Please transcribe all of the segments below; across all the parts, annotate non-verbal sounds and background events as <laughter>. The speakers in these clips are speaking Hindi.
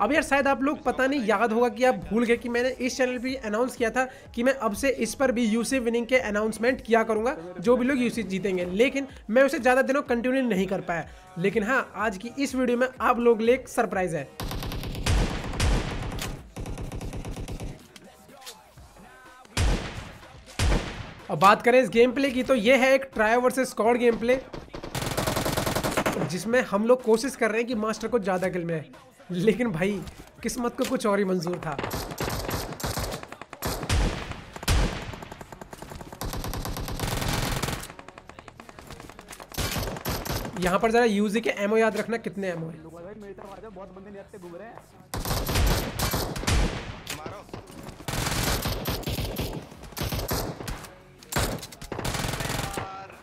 अब यार शायद आप लोग पता नहीं, याद होगा कि आप भूल गए कि मैंने इस चैनल पे अनाउंस किया था कि मैं अब से इस पर भी यूसी विनिंग के अनाउंसमेंट किया करूँगा, जो भी लोग यूसी जीतेंगे। लेकिन मैं उसे ज़्यादा दिनों कंटिन्यू नहीं कर पाया। लेकिन हाँ आज की इस वीडियो में आप लोग लिए सरप्राइज़ है। अब बात करें इस गेम प्ले की तो ये है एक trio versus squad game play जिसमें हम लोग कोशिश कर रहे हैं कि मास्टर को ज़्यादा किल में। <laughs> लेकिन भाई, किस्मत को कुछ और ही मंजूर था। यहाँ पर जरा यूजी के एमओ याद रखना कितने एमओ है।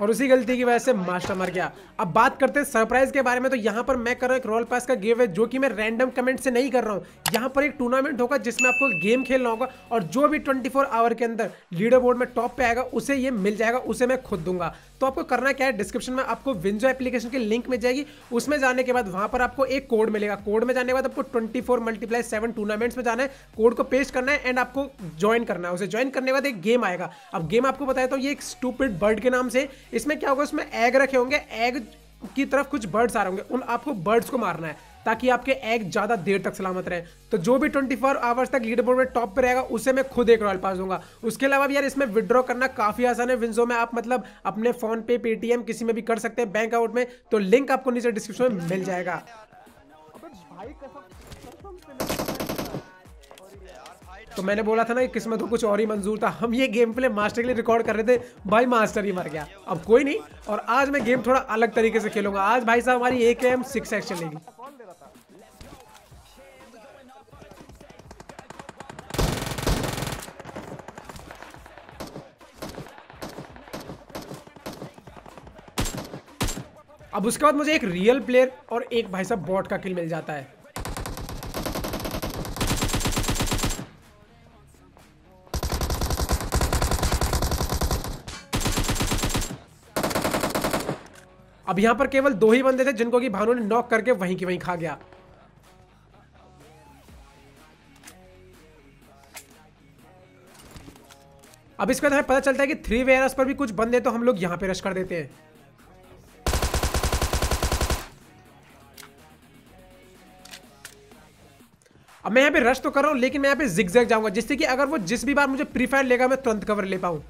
और उसी गलती की वजह से मास्टर मर गया। अब बात करते हैं सरप्राइज़ के बारे में तो यहाँ पर मैं कर रहा हूँ एक रॉयल पास का गिव है जो कि मैं रैंडम कमेंट से नहीं कर रहा हूँ। यहाँ पर एक टूर्नामेंट होगा, जिसमें आपको गेम खेलना होगा और जो भी 24 आवर के अंदर लीडर बोर्ड में टॉप पे आएगा, उसे ये मिल जाएगा, उसे मैं खुद दूँगा। तो आपको करना क्या है डिस्क्रिप्शन में आपको विंजो एप्लीकेशन की लिंक मिल जाएगी। उसमें जाने के बाद वहाँ पर आपको एक कोड मिलेगा। कोड में जाने के बाद आपको 24 फोर मल्टीप्लाई सेवन टूर्नामेंट्स में जाना है। कोड को पेस्ट करना है एंड आपको ज्वाइन करना है। उसे ज्वाइन करने के बाद एक गेम आएगा। अब गेम आपको बताया तो ये एक स्टूपिड बर्ड के नाम से इसमें क्या होगा इसमें एग रखे होंगे। एग की तरफ़ कुछ बर्ड्स आ रहे होंगे। उन आपको बर्ड्स को मारना है, ताकि आपके एग ज़्यादा देर तक सलामत रहे। तो जो भी 24 फोर आवर्स तक लीडर बोर्ड में टॉप पे रहेगा, उसे मैं खुद एक रॉयल पास दूँगा। उसके अलावा भी यार, इसमें विड्रॉ करना काफ़ी आसान है। विंजो में आप मतलब अपने फ़ोन पे पेटीएम किसी में भी कर सकते हैं बैंक अकाउंट में। तो लिंक आपको नीचे डिस्क्रिप्शन में मिल जाएगा। तो मैंने बोला था ना किस्मत को कुछ और ही मंजूर था। हम ये गेम प्ले मास्टर के लिए रिकॉर्ड कर रहे थे, भाई मास्टर ही मर गया। अब कोई नहीं, और आज मैं गेम थोड़ा अलग तरीके से खेलूँगा। आज भाई साहब हमारी एक एम सिक्स एक्स चलेगी अब उसके बाद मुझे एक रियल प्लेयर और एक भाई साहब बॉट का किल मिल जाता है। अब यहाँ पर केवल दो ही बंदे थे जिनको कि भानु ने नॉक करके वहीं की वहीं खा गया। अब इसके बाद हमें पता चलता है कि थ्री वेयरस पर भी कुछ बंदे तो हम लोग यहाँ पे रश कर देते हैं। अब मैं यहाँ पे रश तो कर रहा हूँ, लेकिन मैं यहाँ पे जिग जाऊँगा, जिससे कि अगर वो जिस भी बार मुझे प्रीफायर लेगा, मैं तुरंत कवर ले पाऊँ।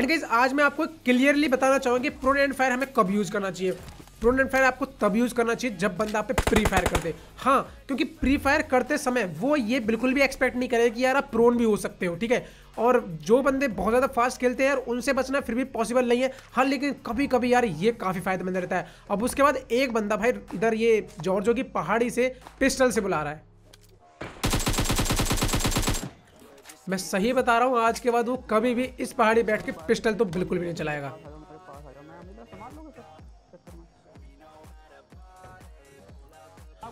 एंड गाइज़ आज मैं आपको क्लियरली बताना चाहूँगा कि प्रोन एंड फायर हमें कब यूज़ करना चाहिए। प्रोन एंड फायर आपको तब यूज़ करना चाहिए जब बंदा आप पे प्री फायर कर दे। हाँ क्योंकि प्री फायर करते समय वो ये बिल्कुल भी एक्सपेक्ट नहीं करे कि यार आप प्रोन भी हो सकते हो, ठीक है? और जो बंदे बहुत ज़्यादा फास्ट खेलते हैं यार, उनसे बचना फिर भी पॉसिबल नहीं है। हाँ लेकिन कभी कभी यार ये काफ़ी फ़ायदेमंद रहता है। अब उसके बाद एक बंदा भाई इधर ये जॉर्जो की पहाड़ी से पिस्टल से बुला रहा है। मैं सही बता रहा हूँ, आज के बाद वो कभी भी इस पहाड़ी बैठ के पिस्टल तो बिल्कुल भी नहीं चलाएगा।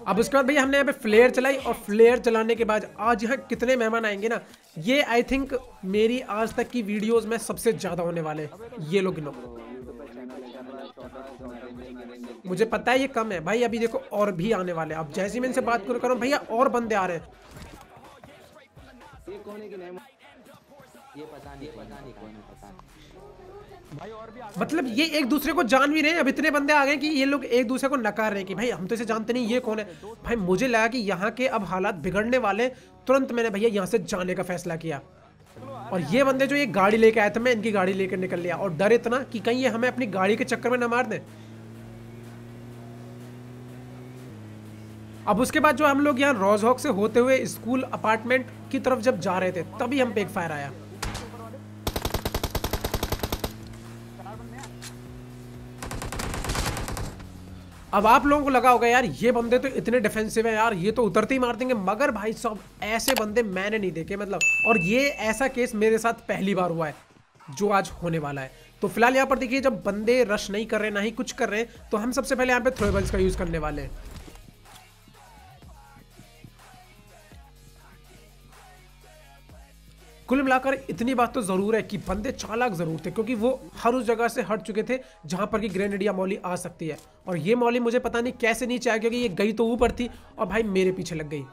अब उसके बाद भैया, हमने यहाँ पे फ्लेयर चलाई और फ्लेयर चलाने के बाद आज यहाँ कितने मेहमान आएँगे ना, ये आई थिंक मेरी आज तक की वीडियोस में सबसे ज़्यादा होने वाले ये लोग गिनो मुझे पता है ये कम है। भाई, अभी देखो और भी आने वाले अब जैसे मैं इनसे बात करूँ, भैया और बंदे आ रहे हैं। ये कौन है कि नहीं ये पता नहीं पता नहीं कौन है पता नहीं। भाई और भी आ मतलब ये एक दूसरे को जान भी रहे हैं। अब इतने बंदे आ गए कि ये लोग एक दूसरे को नकार रहे हैं कि भाई हम तो इसे जानते नहीं ये कौन है? भाई मुझे लगा कि यहाँ के अब हालात बिगड़ने वाले तुरंत मैंने भैया यहाँ से जाने का फैसला किया। और ये बंदे जो ये गाड़ी लेके आए थे मैं इनकी गाड़ी लेकर निकल लिया। और डर इतना कि कहीं ये हमें अपनी गाड़ी के चक्कर में न मार दें। अब उसके बाद जो हम लोग यहाँ रोजहॉक से होते हुए स्कूल अपार्टमेंट की तरफ़ जब जा रहे थे, तभी हम पे एक फायर आया। अब आप लोगों को लगा होगा, यार, ये बंदे तो इतने डिफेंसिव हैं यार, ये तो उतरते ही मार देंगे, मगर भाई साहब, ऐसे बंदे मैंने नहीं देखे मतलब। और ये ऐसा केस मेरे साथ पहली बार हुआ है, जो आज होने वाला है। तो फ़िलहाल यहाँ पर देखिए, जब बंदे रश नहीं कर रहे, ना ही कुछ कर रहे तो हम सबसे पहले यहाँ पे थ्रोएबल्स का यूज़ करने वाले हैं। कुल मिलाकर इतनी बात तो ज़रूर है कि बंदे चालाक ज़रूर थे, क्योंकि वो हर उस जगह से हट चुके थे जहाँ पर कि ग्रेनेड या मौली आ सकती है। और ये मौली मुझे पता नहीं कैसे नीचे आया क्योंकि ये गई तो ऊपर थी, और भाई मेरे पीछे लग गई।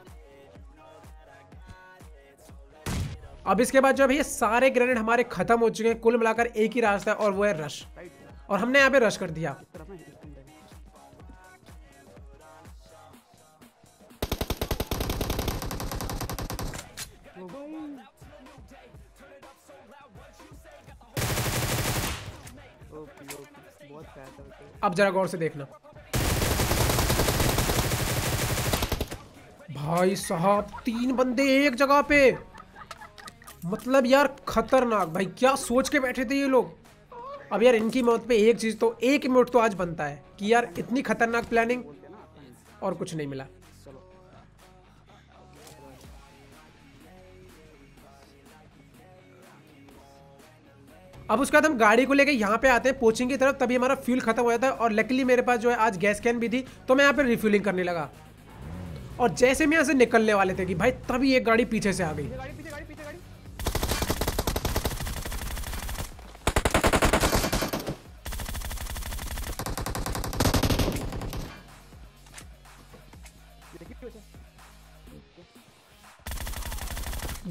अब इसके बाद जो है भैया, सारे ग्रेनेड हमारे खत्म हो चुके हैं, कुल मिलाकर एक ही रास्ता है, और वो है रश। और हमने यहाँ पे रश कर दिया। अब जरा गौर से देखना। भाई साहब, तीन बंदे एक जगह पे। मतलब यार, खतरनाक। भाई, क्या सोच के बैठे थे ये लोग? अब यार, इनकी मौत पे एक चीज़ तो एक मिनट तो आज बनता है कि यार, इतनी खतरनाक प्लानिंग और कुछ नहीं मिला। अब उसके बाद हम गाड़ी को लेकर यहाँ पे आते हैं, पोचिंग की तरफ़, तभी हमारा फ्यूल खत्म हो जाता है और लकली मेरे पास जो है आज गैस कैन भी थी तो मैं यहाँ पे रिफ्यूलिंग करने लगा। और जैसे हम यहाँ से निकलने वाले थे कि भाई तभी एक गाड़ी पीछे से आ गई।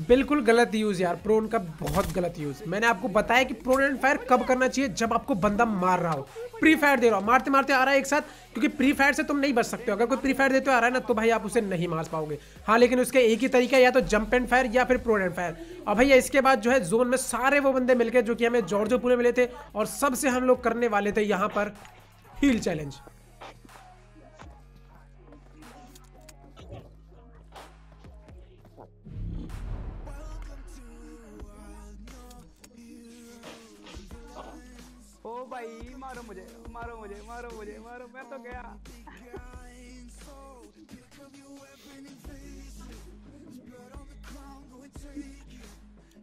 बिल्कुल गलत यूज़ यार प्रोन का बहुत गलत यूज़। मैंने आपको बताया कि प्रोन एंड फायर कब करना चाहिए जब आपको बंदा मार रहा हो। प्री फायर दे रहा हो। मारते मारते आ रहा है एक साथ, क्योंकि प्री फायर से तुम नहीं बच सकते हो। अगर कोई प्री फायर देते हुए आ रहा है ना तो भाई आप उसे नहीं मार पाओगे। हाँ लेकिन उसके एक ही तरीका या तो जंप एंड फायर या फिर प्रोन एंड फायर और भैया, इसके बाद जो है जोन में सारे वो बंदे मिलके, जो कि हमें जॉर्जोपुर में मिले थे, और सबसे हम लोग करने वाले थे यहाँ पर हील चैलेंज भाई, मारो मुझे मारो मुझे मारो मुझे, मारो, मैं तो गया।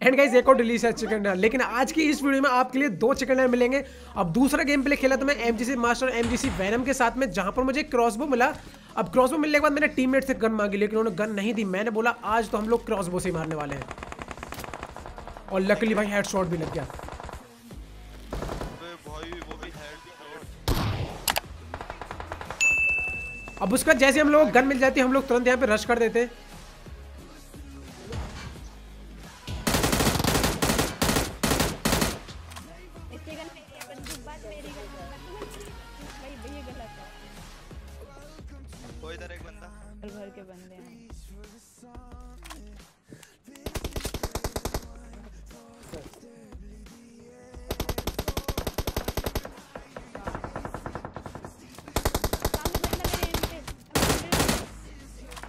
एंड गाइस एक और है चिकन डिनर लेकिन आज की इस वीडियो में आपके लिए दो चिकन डिनर मिलेंगे। अब दूसरा गेम प्ले खेला तो मैं M G master M G C venom के साथ में, जहाँ पर मुझे क्रॉसबो मिला। अब क्रॉसबो मिलने के बाद मैंने टीममेट से गन मांगी, लेकिन उन्होंने गन नहीं दी। मैंने बोला, आज तो हम लोग क्रॉसबो से ही मारने वाले हैं। और लकली भाई हेड शॉट भी लग गया। अब उसका जैसे हम लोग गन मिल जाती है, हम लोग तुरंत यहाँ पे रश कर देते इससे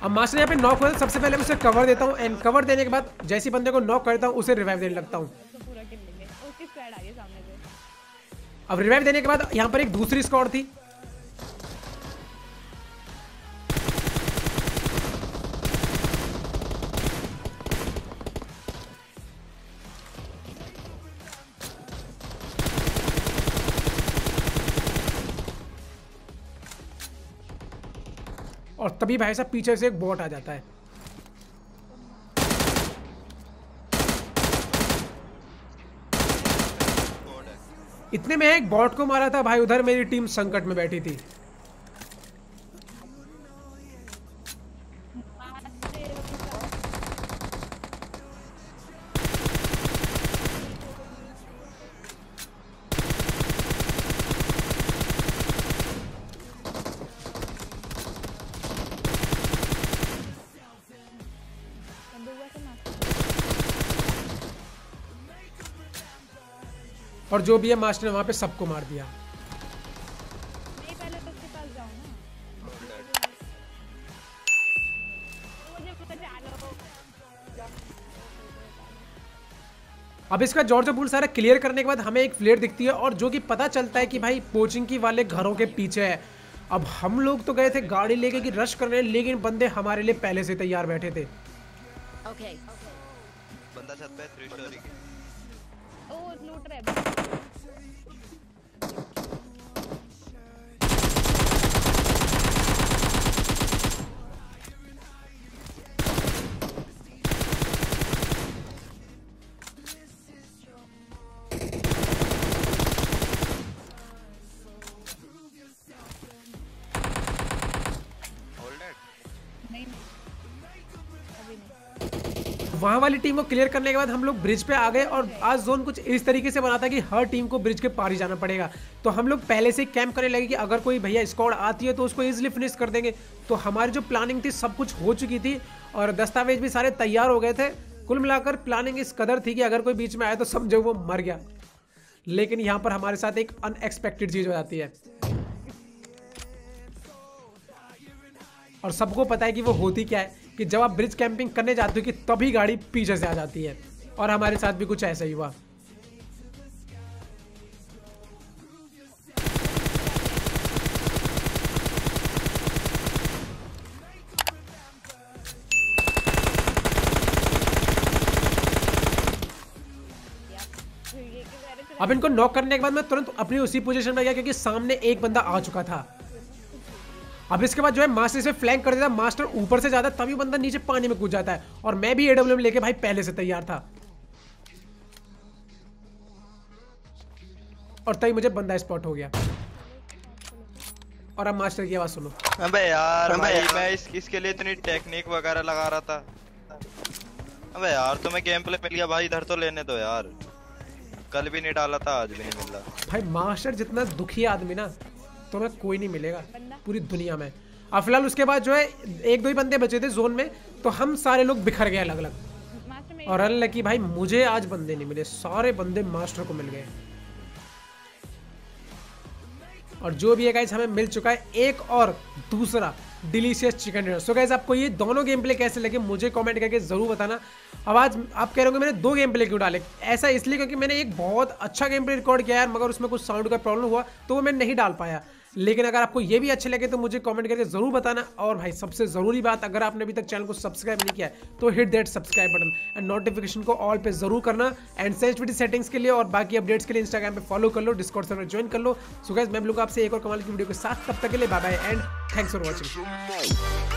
अब मास्टर यहाँ पे नॉक हो सबसे पहले मैं उसे कवर देता हूँ एंड कवर देने के बाद जैसे बंदे को नॉक करता हूँ उसे रिवाइव देने लगता हूँ। अब रिवाइव देने के बाद यहाँ पर एक दूसरी स्कॉड थी। तभी भाई साहब पीछे से एक बॉट आ जाता है। इतने में एक बॉट को मारा था भाई, उधर मेरी टीम संकट में बैठी थी। और जो भी है मास्टर ने वहाँ पे सबको मार दिया। अब इसका जॉर्ज बुल सारा क्लियर करने के बाद हमें एक फ्लेयर दिखती है और जो कि पता चलता है कि भाई कोचिंग की वाले घरों के पीछे है। अब हम लोग तो गए थे गाड़ी लेके कि रश करने लेकिन बंदे हमारे लिए पहले से तैयार बैठे थे। Okay. बंदा ओ लूट रहे वहाँ वाली टीम को क्लियर करने के बाद हम लोग ब्रिज पे आ गए और आज जोन कुछ इस तरीके से बना था कि हर टीम को ब्रिज के पार ही जाना पड़ेगा। तो हम लोग पहले से कैंप करने लगे कि अगर कोई भैया स्कॉड आती है तो उसको इजिली फिनिश कर देंगे। तो हमारी जो प्लानिंग थी, सब कुछ हो चुकी थी और दस्तावेज़ भी सारे तैयार हो गए थे। कुल मिलाकर प्लानिंग इस कदर थी कि अगर कोई बीच में आया तो समझो वो मर गया। लेकिन यहाँ पर हमारे साथ एक अनएक्सपेक्टेड चीज़ हो जाती है। और सबको पता है कि वो होती क्या है। कि जब आप ब्रिज कैंपिंग करने जाते हो कि तभी गाड़ी पीछे से आ जाती है। और हमारे साथ भी कुछ ऐसा ही हुआ। अब इनको नॉक करने के बाद मैं तुरंत अपनी उसी पोजीशन में गया क्योंकि सामने एक बंदा आ चुका था। अब इसके बाद जो है मास्टर इसे फ्लैंक कर देता है। मास्टर ऊपर से जाता है तभी बंदा नीचे पानी में कूद जाता है। और मैं भी एडब्ल्यू लेके भाई पहले से तैयार था। और तभी मुझे बंदा स्पॉट हो गया। और अब मास्टर की आवाज़ सुनो। अबे यार भाई मैं इस इसके लिए इतनी टेक्निक वगैरह लगा रहा था। अबे यार तुम्हें गेम प्ले मिल गया भाई इधर तो लेने दो यार। कल भी नहीं डाला था आज भी नहीं मिल। रहा भाई मास्टर जितना दुखी आदमी ना तुम्हें कोई नहीं मिलेगा, पूरी दुनिया में। अब फ़िलहाल उसके बाद जो है, एक दो ही बंदे बचे थे जोन में तो हम सारे लोग बिखर गए अलग अलग और अनलकी भाई, मुझे आज बंदे नहीं मिले, सारे बंदे मास्टर को मिल गए। और जो भी है गाइज़ हमें मिल चुका है एक और दूसरा delicious chicken dinner so guys आपको ये दोनों गेम प्ले कैसे लगे, मुझे कमेंट करके ज़रूर बताना। अब आज आप कह रहे होंगे, मैंने दो गेम प्ले क्यों डाले? ऐसा इसलिए क्योंकि मैंने एक बहुत अच्छा गेम प्ले रिकॉर्ड किया यार, मगर उसमें कुछ साउंड का प्रॉब्लम हुआ तो वो मैं नहीं डाल पाया। लेकिन अगर आपको ये भी अच्छे लगे तो मुझे कमेंट करके ज़रूर बताना। और भाई, सबसे ज़रूरी बात, अगर आपने अभी तक चैनल को सब्सक्राइब नहीं किया है तो hit that subscribe button and notification को ऑल पे ज़रूर करना। एंड सेंसिटिविटी सेटिंग्स के लिए और बाकी अपडेट्स के लिए इंस्टाग्राम पे फॉलो कर लो डिस्कॉर्ड सर्वर ज्वाइन कर लो। सो गैस मैं मिलूँगा आपसे एक और कमाल की वीडियो के साथ। तब तक के लिए bye bye and thanks for watching